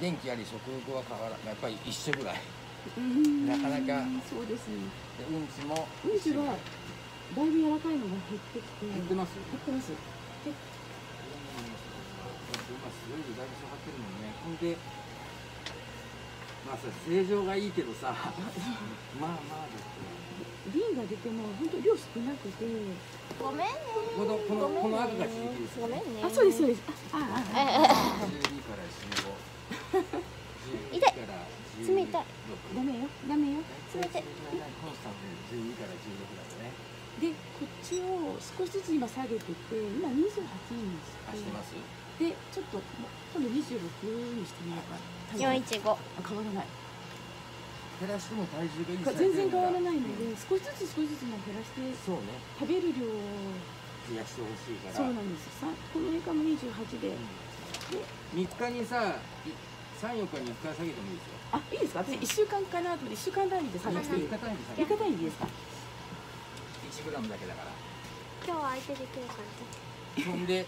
元気あり食欲は変わらやっぱり一緒ぐらい。うん。なかなか。そうですね。でうんちも。うんちはだいぶ柔らかいのが減ってきて。減ってます減ってます。で今すごいだいぶ下がってるもんね。ほんでまあさ正常がいいけどさ。まあまあだって瓶が出ても本当量少なくて。ごめんね。このこのこの赤が地域ですごめんね。あそうですそうです。あああええ12から15 12痛いから冷たい。ダメよ。ダメよ。冷たい。コンスタントに12から16だとね。でこっちを少しずつ今下げてて今28にして。あしてます？でちょっと今度26にしてみようか。四一五。あ変わらない。減らしても体重が全然変わらないので少しずつ少しずつも減らしてそうね。食べる量を増やしてほしいから。そうなんです。さこの映画も28で。3日にさ34日に1回下げてもいいですよ。あいいですか？私1週間かなと思って1週間単位で下げて。3日単位で下げ3日単位でいいですか？1グラムだけだから。今日は相手できるからそんで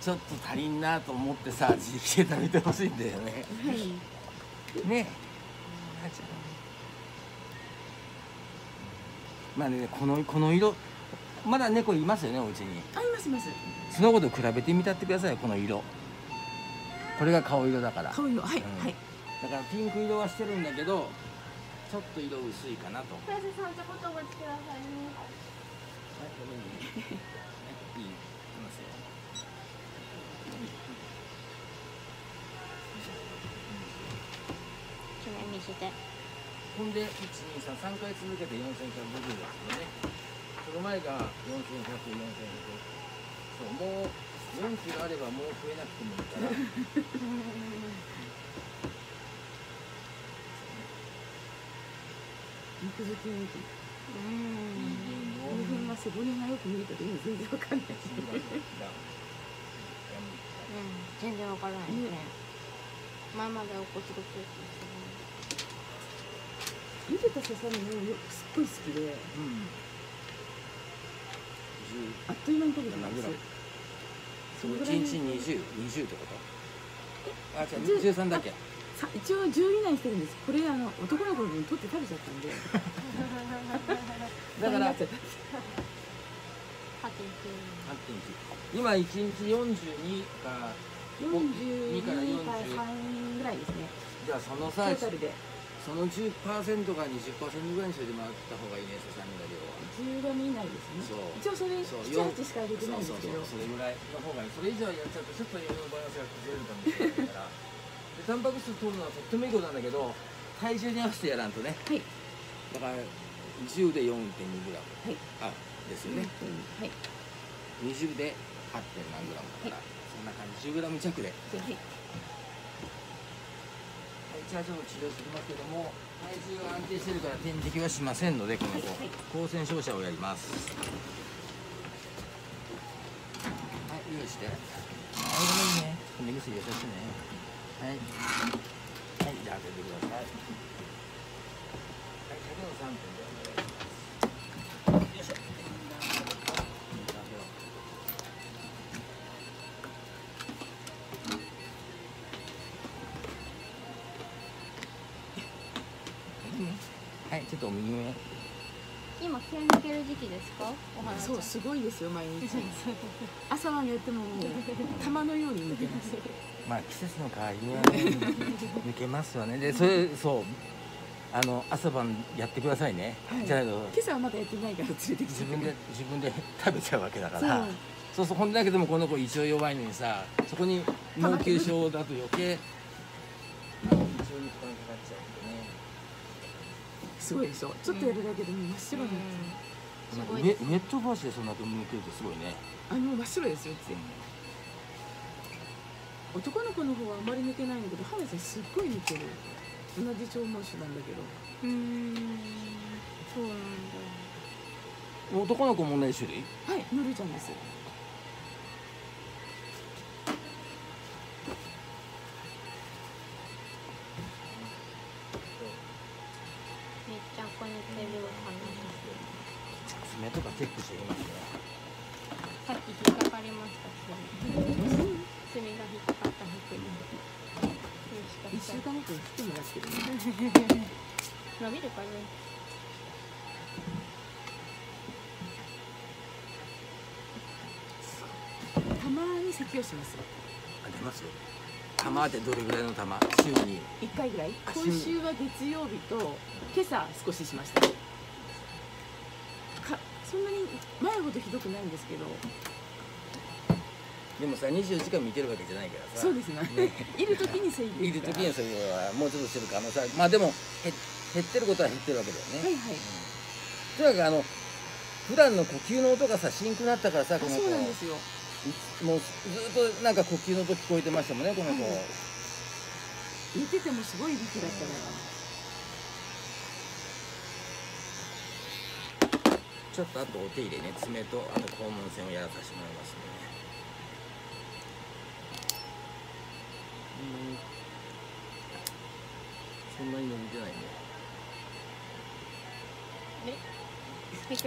ちょっと足りんなと思ってさ自力で食べてほしいんだよね。はい。ね。まあねこのこの色まだ猫いますよねお家に。あいますいます。そのこと比べてみたってくださいよこの色これが顔色だから。顔色はい、うん。はい。だからピンク色はしてるんだけどちょっと色薄いかなと。先生さんちょこっとお待ちくださいね。はい。ごめんねはい。い。い。ますよ記念見せてほんで1233回続けて4150ですよねその前が4100、4100そうもう4キロあればもう増えなくてもいいから肉付きうん。この辺は背骨がよく見えてる今全然わかんないし全然わからない。ね前までおこつごつ茹でたささみもすっごい好きで。うん。あっという間に食べてますそのぐらい1日20、20ってこと？あ、じゃあじゅ13だけ？さ一応10以内にしてるんです。これあの男の子の分取って食べちゃったんで。だから大変になっちゃった8.9 8.9今1日42か42 2から40から3ぐらいですね。じゃあそのトさータルでその10%か20%ぐらいにしてもらった方がいいねささみの量は。10グラム以内ですね。そう。一応それそう。7、8しか入れてないんですけど。そうそうそうそれぐらいの方がいいそれ以上やっちゃうとちょっと栄養のバランスが崩れるかもしれないから。でタンパク質取るのはとってもいいことなんだけど体重に合わせてやらんとね。はい。だから10で4.2グラム。はい。あですよね、はい。20で 8. 何グラムだから、そんな感じ。10グラム弱で、はい、はいじゃあちょっと治療してきますけども体重が安定してるから点滴はしませんのでこの子、はいはい光線照射をやります。はい用意して。はいごめんね。目薬優しいね。はい。はいじゃあ当ててください。はい100の3分で。おはい、ちょっとお右目。今気を抜ける時期ですか？お花そうすごいですよ毎日 朝はやっても玉のように抜けますまあ季節の変わり目はね、抜けますわね。で、それ、そう。あの朝晩やってくださいね。はいじゃないと今朝はまだやってないから連れてきて自分で自分で 食べちゃうわけだから。そうそうそうほんだけどもこの子胃腸弱いのにさ、そこに脳球症だと余計あの胃腸に負担かかっちゃうんでね。すごいでしょちょっとやるだけで真っ白になっちゃう。ネネットファーシでそんなと抜けるってすごいね。あの真っ白ですよって。男の子の方はあまり抜けないんだけど花ちゃんすっごい抜ける。同じ長毛種なんだけど。うーん。そうなんだ。男の子も同じ種類？はいのるちゃんですめっちゃこにてる花爪とかチェックしてみますね。さっき引っかかりました炭炭が引っかかった服によしかと振ってもらってる伸びるかねたまに咳をしますあ出ます玉ってどれぐらいの玉？週に。1回ぐらい。あ今週は月曜日と今朝少ししました。かそんなに前ほどひどくないんですけど。でもさ24時間見てるわけじゃないからさ。そうですね。ね。いる時に咳いる時にはそれはもうちょっとしてる可能性ある。まあでも減減ってることは減ってるわけだよね、はいはい。とにかくあの普段の呼吸の音がさしんくなったからさあこの子。そうなんですよ。いもうずっとなんか呼吸の音聞こえてましたもんねこの子、はい。寝ててもすごい息だったからちょっとあとお手入れね爪とあと肛門腺をやらさせてもらいますね。そん。なにそんなに伸びてないね。ひいいよ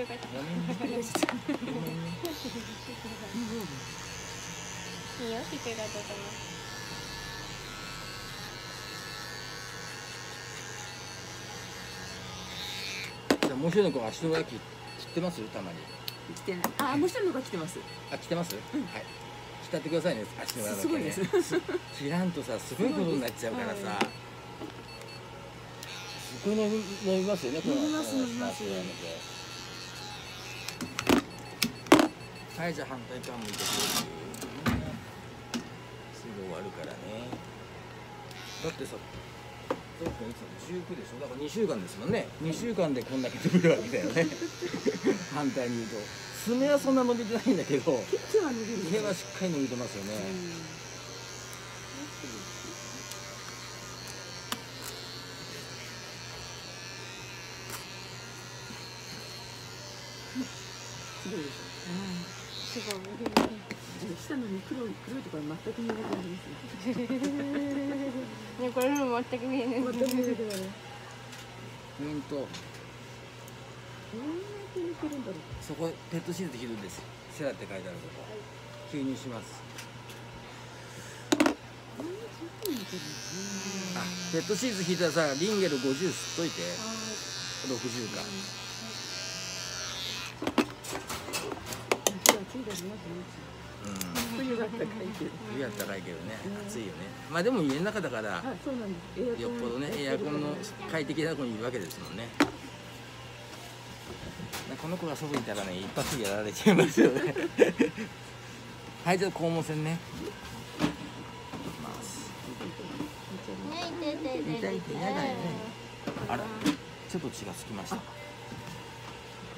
ひっくり返ったと思うじゃあもう一人の子は足の裏切切ってます？たまに。来てない。あもう一人のが来てます。あ切ってます、はい。切ってってくださいね。足の裏だけすごいね。です。切らんとさすごいことになっちゃうからさ、すごい。はすごい。伸びますよね伸びます伸びますはいじゃあ反対側向いてくれるすぐ終わるからね。だってさそうかいつも19でしょ？だから2週間ですもんね。2週間でこんだけ伸びるわけだよね。反対に言うと。爪はそんな伸びてないんだけど。手は伸びるはしっかり伸びてますよね、すごいでしすごいょ下のに黒い黒いところ全く見えなくなりますねねこれも全く見えない全く見えなくなるうん。とどん。なに似てるん。だろうそこペットシート引いるん。ですセラって書いてあるとこ吸入しますあペットシート引いたらさリンゲル50吸っといて60かい今日は暑いだろうなと思ってうん冬があったかいけど冬やったらいいけどね。うん。暑いよね。まあでも家の中だからあそうなんです。エアコン。よっぽどねエアコンの快適なとこにいるわけですもんね。この子がそばにいたらね一発でやられちゃいますよね。はいじゃあ肛門腺ね。ます。ね痛い痛い痛い痛い。って嫌だよね。あらちょっと血がつきました。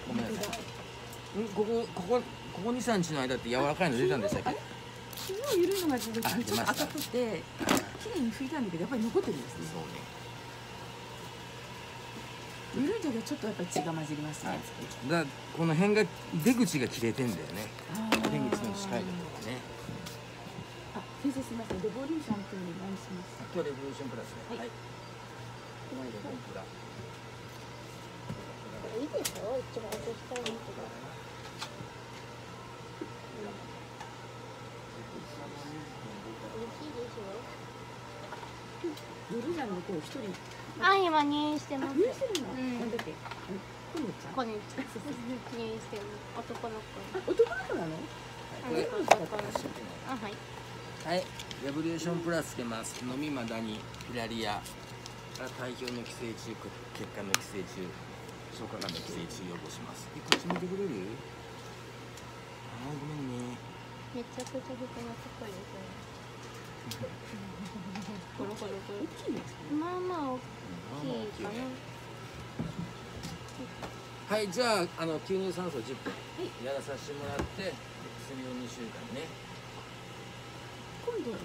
ごめんなさい。んここここここ23日の間って柔らかいの出たんでしたっけ？昨日緩いのが出てちょっと赤くて綺麗に拭いたんだけどやっぱり残ってるんですね。そうね。緩い時はちょっとやっぱり血が混じりますね。だこの辺が出口が切れてんだよね。あ出口の近いところがね。あ先生すみません。レボリューションというのお願いします。今日レボリューションプラスね。はい。この間のプラいいでしょ一番押したいんだけど嬉しいでしの子一人ょあ今入院してます。入院してるの、うん。なんだっけ？コネちゃんこんにちは。入院してる男の子あ男の？子なのあはい。はい、レボリューションプラスつけます。飲みマダニ、ピラリア、あ体表の寄生虫、血管の寄生虫、消化管の寄生虫予防します。え、こっち見てくれるあー、ごめんね。めちゃくちゃ人懐っこいですね。コロコロコロ大きい。ですねまあまあ大きいかな。はい、じゃあ、あの吸入酸素10分。やらさせてもらって、薬を2週間ね。今度